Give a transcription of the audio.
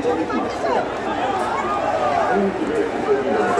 誕生日パーティーショー。